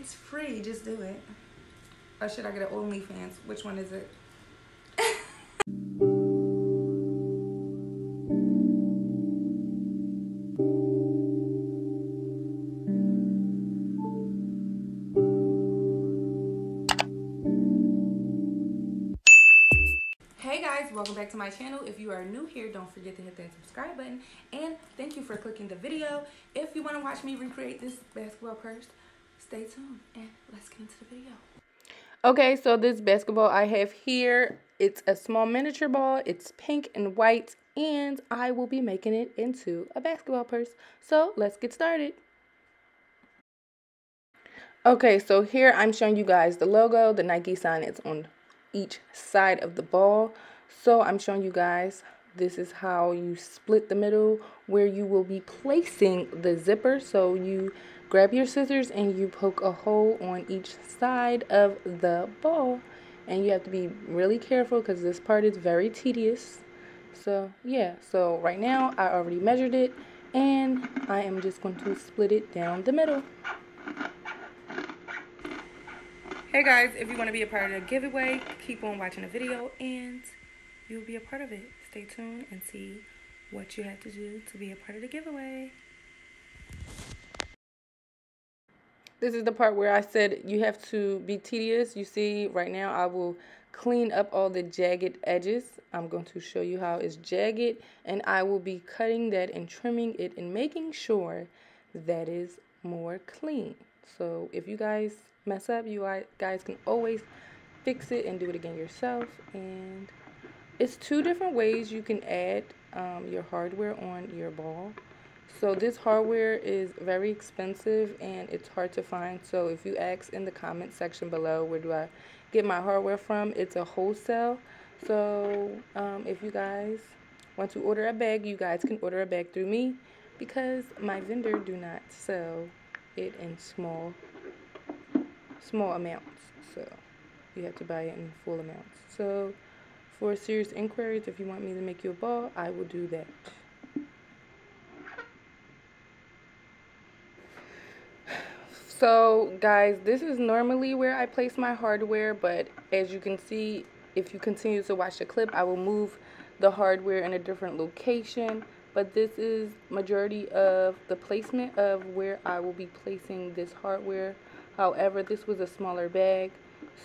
It's free. Just do it. Or should I get an OnlyFans? Which one is it? Hey guys, welcome back to my channel. If you are new here, don't forget to hit that subscribe button. And thank you for clicking the video. If you want to watch me recreate this basketball purse, stay tuned and let's get into the video. Okay, so this basketball I have here, it's a small miniature ball. It's pink and white and I will be making it into a basketball purse. So let's get started. Okay, so here I'm showing you guys the logo. The Nike sign is on each side of the ball. So I'm showing you guys this is how you split the middle where you will be placing the zipper. So you grab your scissors and you poke a hole on each side of the ball. And you have to be really careful because this part is very tedious. So yeah, so right now I already measured it and I am just going to split it down the middle. Hey guys, if you want to be a part of the giveaway, keep on watching the video and you'll be a part of it. Stay tuned and see what you have to do to be a part of the giveaway. This is the part where I said you have to be tedious. You see, right now I will clean up all the jagged edges. I'm going to show you how it's jagged and I will be cutting that and trimming it and making sure that is more clean. So if you guys mess up, you guys can always fix it and do it again yourself. And it's two different ways you can add um, your hardware on your ball. So this hardware is very expensive and it's hard to find. So if you ask in the comment section below, where do I get my hardware from? It's a wholesale. So um, if you guys want to order a bag, you guys can order a bag through me because my vendor do not sell it in small small amounts. So you have to buy it in full amounts. So for serious inquiries, if you want me to make you a ball, I will do that. So guys, this is normally where I place my hardware, but as you can see, if you continue to watch the clip, I will move the hardware in a different location. But this is majority of the placement of where I will be placing this hardware However, this was a smaller bag,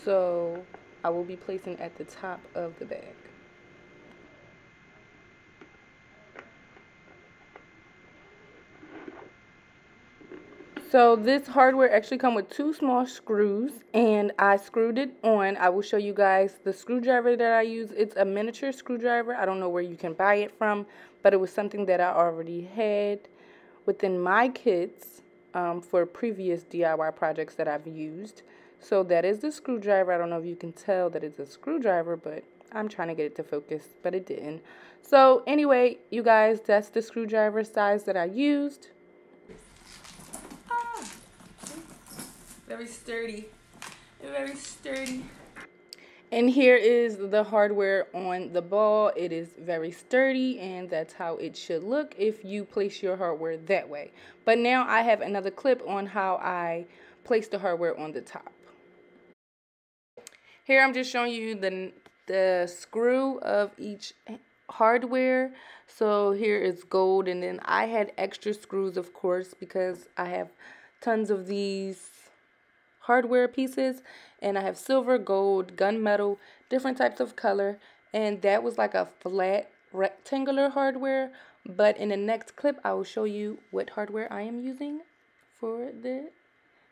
so I will be placing at the top of the bag. So this hardware actually come with two small screws and I screwed it on. I will show you guys the screwdriver that I use. It's a miniature screwdriver. I don't know where you can buy it from, but it was something that I already had within my kits um, for previous DIY projects that I've used. So that is the screwdriver. I don't know if you can tell that it's a screwdriver, but I'm trying to get it to focus, but it didn't. So anyway, you guys, that's the screwdriver size that I used. Very sturdy. Very sturdy. And here is the hardware on the ball. It is very sturdy and that's how it should look if you place your hardware that way. But now I have another clip on how I place the hardware on the top. Here I'm just showing you the, the screw of each hardware. So here is gold and then I had extra screws of course because I have tons of these hardware pieces and I have silver, gold, gunmetal, different types of color and that was like a flat rectangular hardware but in the next clip I will show you what hardware I am using for the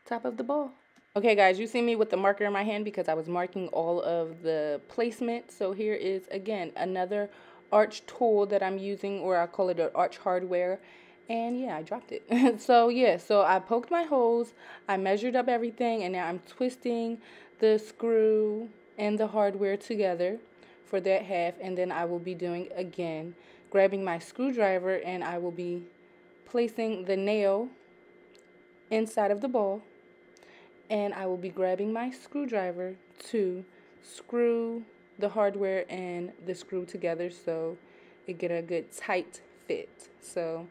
top of the ball. Okay guys, you see me with the marker in my hand because I was marking all of the placement. So here is again another arch tool that I'm using or I call it an arch hardware and yeah, I dropped it. so yeah, so I poked my holes, I measured up everything, and now I'm twisting the screw and the hardware together for that half, and then I will be doing again, grabbing my screwdriver, and I will be placing the nail inside of the ball, and I will be grabbing my screwdriver to screw the hardware and the screw together so it get a good tight fit. So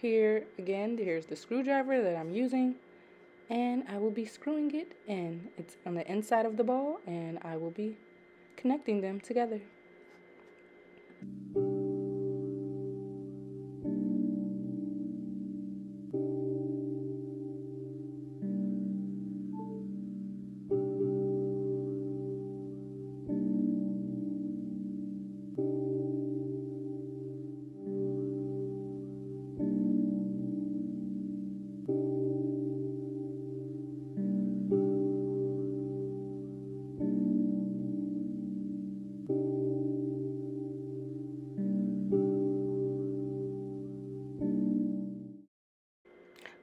here again, here's the screwdriver that I'm using and I will be screwing it in. It's on the inside of the ball and I will be connecting them together.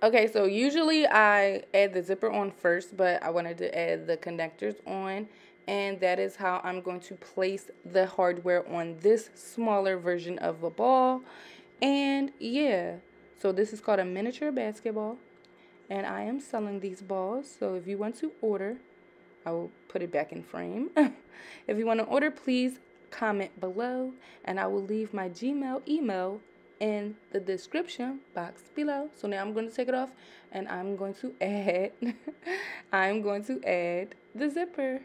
Okay, so usually I add the zipper on first, but I wanted to add the connectors on. And that is how I'm going to place the hardware on this smaller version of a ball. And yeah, so this is called a miniature basketball. And I am selling these balls. So if you want to order, I will put it back in frame. if you want to order, please comment below. And I will leave my Gmail email in the description box below. So now I'm going to take it off and I'm going to add, I'm going to add the zipper.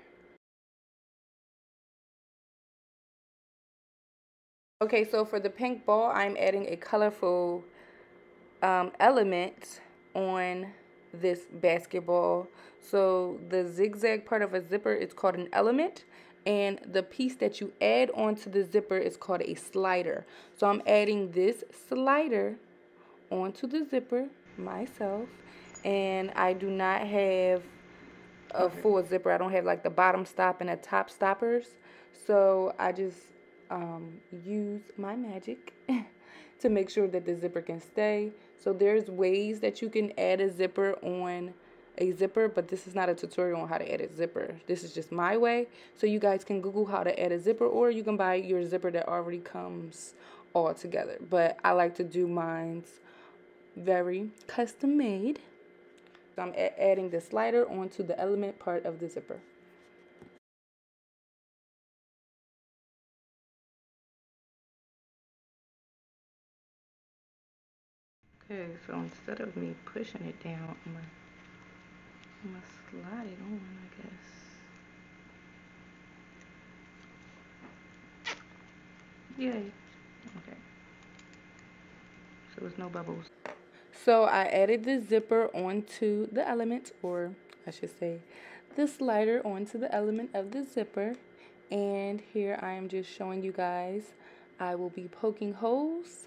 Okay, so for the pink ball, I'm adding a colorful um, element on this basketball. So the zigzag part of a zipper is called an element and the piece that you add onto the zipper is called a slider. So I'm adding this slider onto the zipper myself and I do not have a full zipper. I don't have like the bottom stop and the top stoppers. So I just um, use my magic to make sure that the zipper can stay. So there's ways that you can add a zipper on a zipper, but this is not a tutorial on how to edit zipper. This is just my way. So you guys can Google how to a zipper or you can buy your zipper that already comes all together. But I like to do mine's very custom made. So I'm adding the slider onto the element part of the zipper. Okay, so instead of me pushing it down, I'm going to I'm gonna slide it on, I guess. Yay. Okay. So there's no bubbles. So I added the zipper onto the element, or I should say, the slider onto the element of the zipper. And here I am just showing you guys, I will be poking holes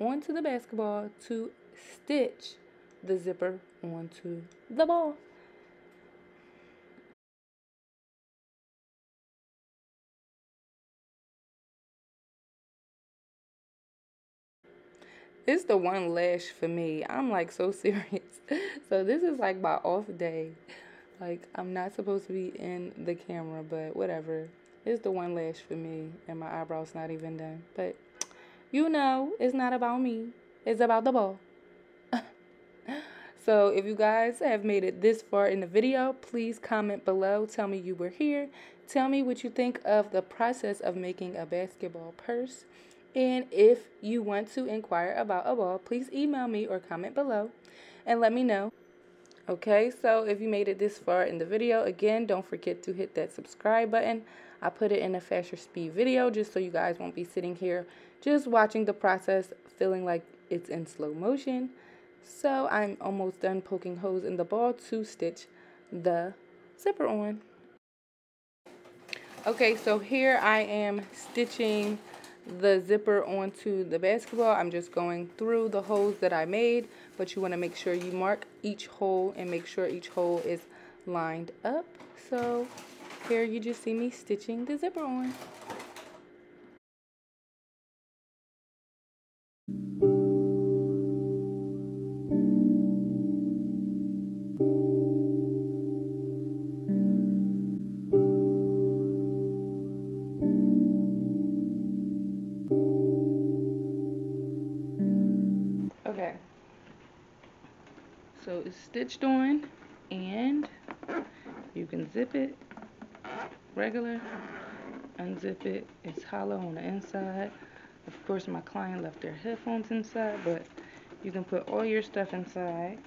onto the basketball to stitch the zipper onto the ball. It's the one lash for me. I'm like so serious. so this is like my off day. Like I'm not supposed to be in the camera, but whatever. It's the one lash for me, and my eyebrows not even done. But you know, it's not about me. It's about the ball. so if you guys have made it this far in the video, please comment below. Tell me you were here. Tell me what you think of the process of making a basketball purse. And if you want to inquire about a ball, please email me or comment below and let me know. Okay, so if you made it this far in the video, again, don't forget to hit that subscribe button. I put it in a faster speed video just so you guys won't be sitting here just watching the process feeling like it's in slow motion. So I'm almost done poking holes in the ball to stitch the zipper on. Okay, so here I am stitching the zipper onto the basketball. I'm just going through the holes that I made, but you want to make sure you mark each hole and make sure each hole is lined up. So here you just see me stitching the zipper on. Stitched on and you can zip it regular, unzip it. It's hollow on the inside. Of course, my client left their headphones inside, but you can put all your stuff inside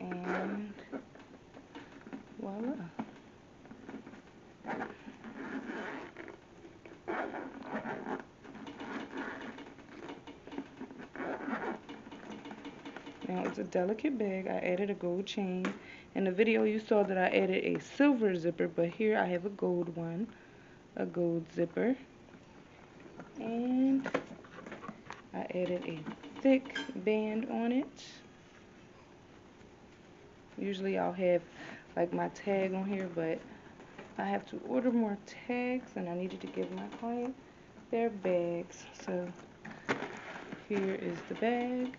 And voila. Now it's a delicate bag. I added a gold chain. In the video you saw that I added a silver zipper, but here I have a gold one. A gold zipper. And I added a thick band on it. Usually I'll have like my tag on here, but I have to order more tags and I needed to give my client their bags. So here is the bag.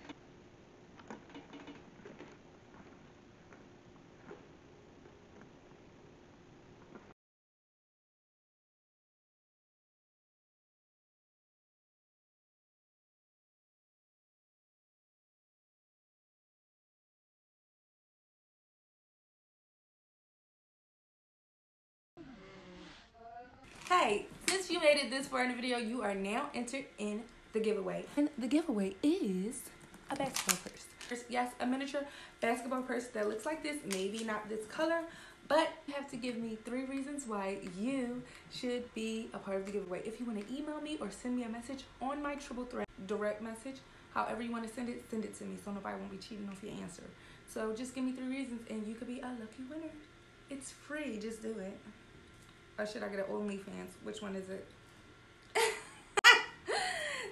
Hey, since you made it this far in the video, you are now entered in the giveaway. And the giveaway is a basketball purse. Yes, a miniature basketball purse that looks like this. Maybe not this color, but you have to give me three reasons why you should be a part of the giveaway. If you want to email me or send me a message on my triple threat direct message, however you want to send it, send it to me so nobody won't be cheating off your answer. So just give me three reasons and you could be a lucky winner. It's free, just do it. Or should I get an OnlyFans? Which one is it?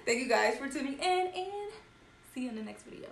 Thank you guys for tuning in and see you in the next video.